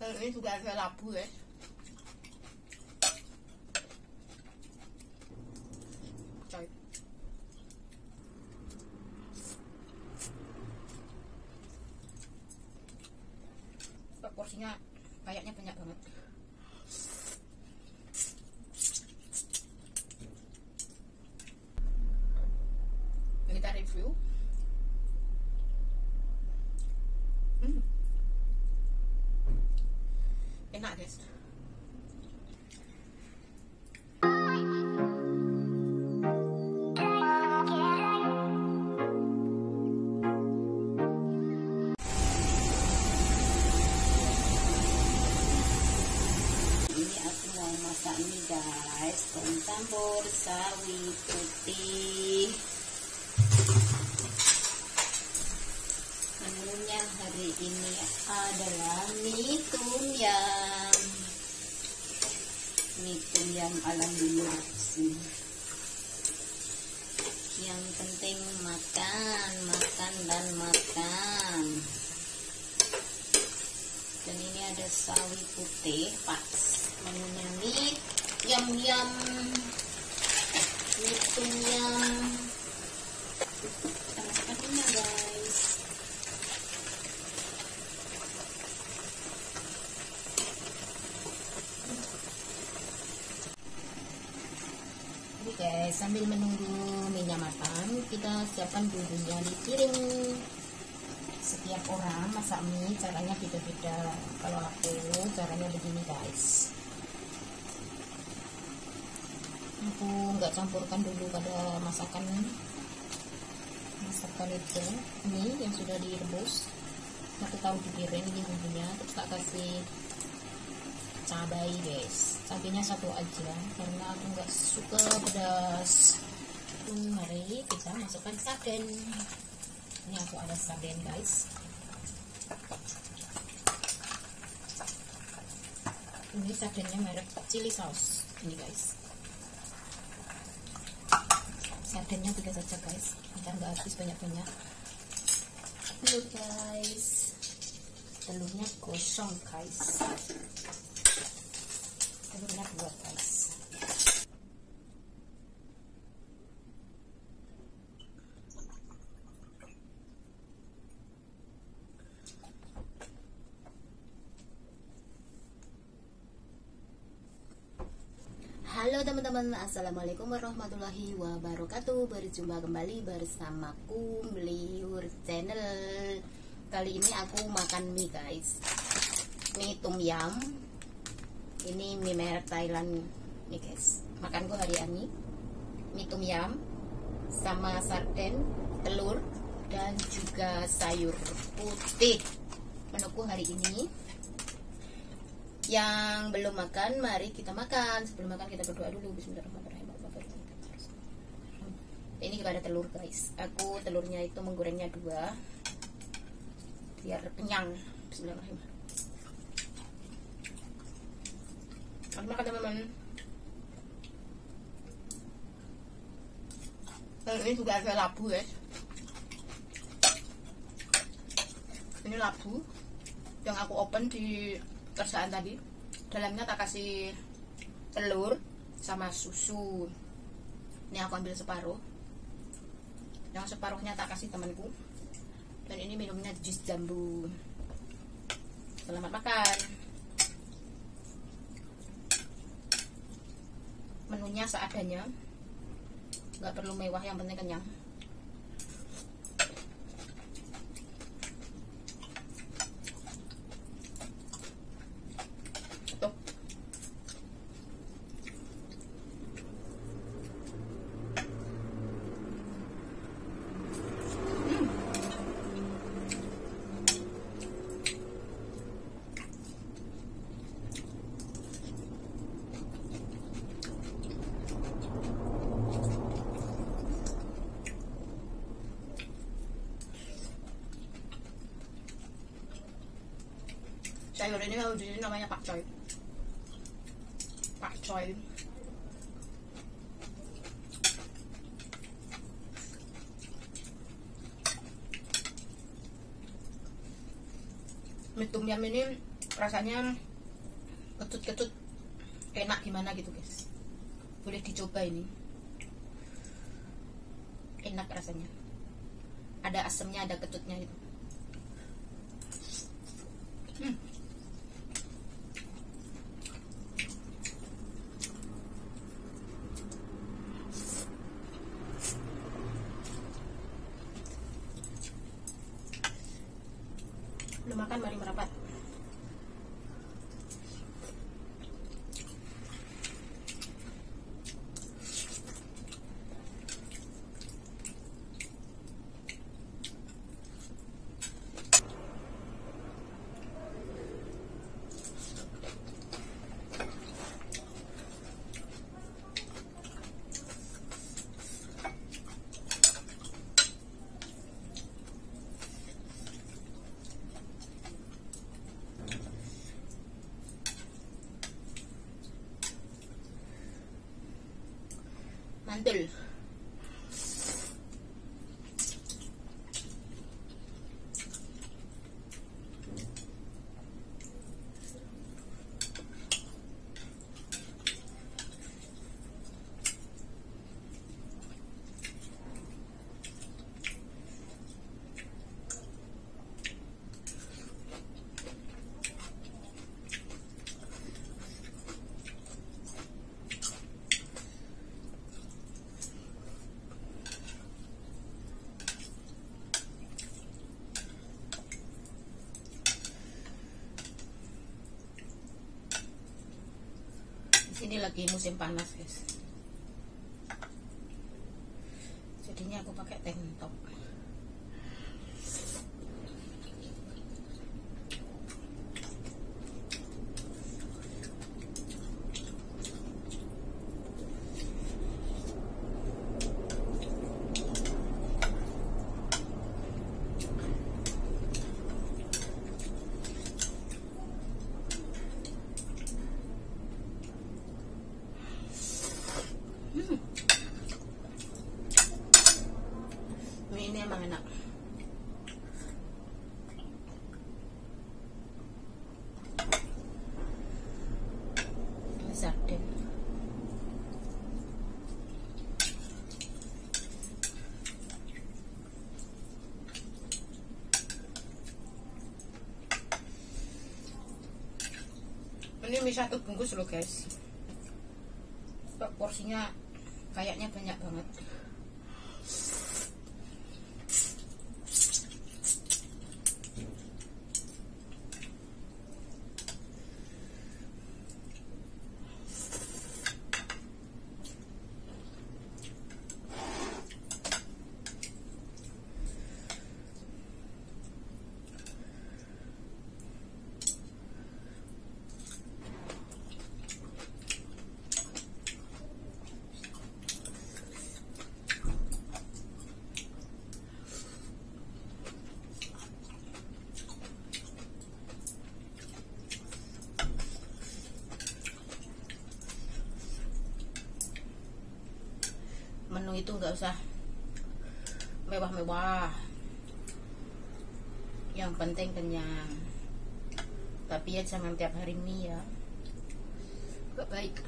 Ini juga ada labu ya. Porsinya kayaknya banyak banget. Kita review. Enak guys. Ini masak mie guys. Campur sawi putih. Menunya hari ini adalah mie tum yam Mie tum yam ala sih Yang penting makan, makan dan ini ada sawi putih pas menunya mie yam yam mie tum yam kita masukkan minyak guys Oke sambil menunggu minyak matang, kita siapkan bumbunya di piring setiap orang masak mie caranya beda-beda. Kalau aku caranya begini guys. Aku nggak campurkan dulu pada masakan masakan itu mie yang sudah direbus. Aku taruh di piring ini bumbunya. Terus tak kasih cabai guys cabainya satu aja. Karena aku nggak suka pedas mari kita masukkan sarden ini aku ada sarden guys. Ini sardennya merek chili sauce. Ini guys. Sardennya tiga saja guys. Kita nggak habis banyak-banyak. Telur guys. Telurnya kosong guys Halo teman-teman, Assalamualaikum warahmatullahi wabarakatuh. Berjumpa kembali bersamaku Meliur Channel. Kali ini aku makan mie guys. Mie tom yum Ini mie merek Thailand nih guys. Makanku hari ini. Mie tom yum Sama sarden, telur Dan juga sayur putih. Menuku hari ini. Yang belum makan mari kita makan. Sebelum makan kita berdoa dulu. Bismillahirrahmanirrahim. Ini juga ada telur guys. Aku telurnya itu menggorengnya dua biar kenyang. Bismillahirrahmanirrahim Selamat makan teman-teman Dan ini juga ada labu ya ini labu yang aku open di kerjaan tadi. Dalamnya tak kasih telur sama susu. Ini aku ambil separuh. Yang separuhnya tak kasih temanku. Dan ini minumnya jus jambu. Selamat makan menunya seadanya. Nggak perlu mewah yang penting kenyang sayur ini kalau di namanya pakcoy pakcoy mie ini rasanya ketut-ketut enak gimana gitu guys. Boleh dicoba ini. Enak rasanya. Ada asemnya ada ketutnya gitu. Hmm. Mantel. Di sini lagi musim panas guys. Jadinya aku pakai tank top mie ini emang enak ini sarden ini mie satu bungkus loh guys. Porsinya kayaknya banyak banget menu itu nggak usah mewah-mewah. Yang penting kenyang. Tapi ya jangan tiap hari mie ya. Gak baik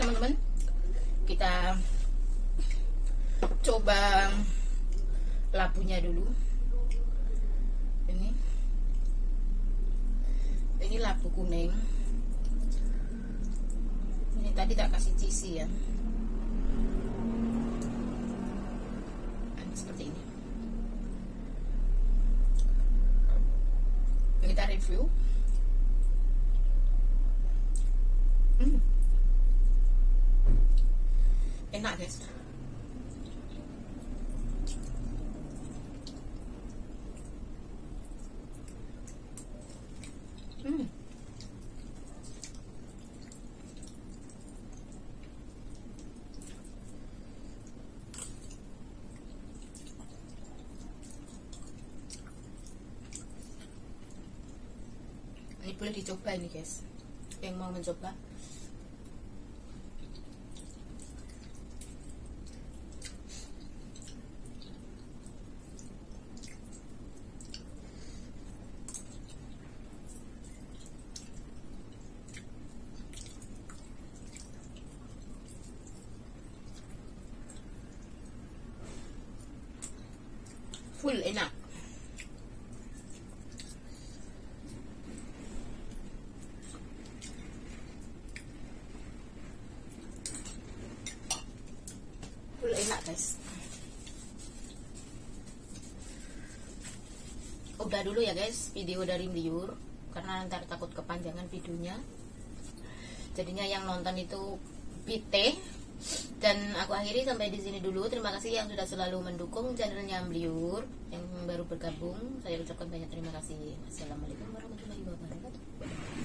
teman-teman. Kita coba labunya dulu. Ini. Ini labu kuning. Ini tadi tak kasih cheesy ya. Nah, seperti ini. Kita review. Hmm. Enak guys Hmm. Ini boleh dicoba ini guys. Yang mau mencoba. Full enak. Full enak guys. Udah dulu ya guys video dari Meliur karena ntar takut kepanjangan videonya. Jadinya yang nonton itu pite dan aku akhiri sampai di sini dulu. Terima kasih yang sudah selalu mendukung channelnya Meliur yang baru bergabung. Saya ucapkan banyak terima kasih. Wassalamualaikum warahmatullahi wabarakatuh.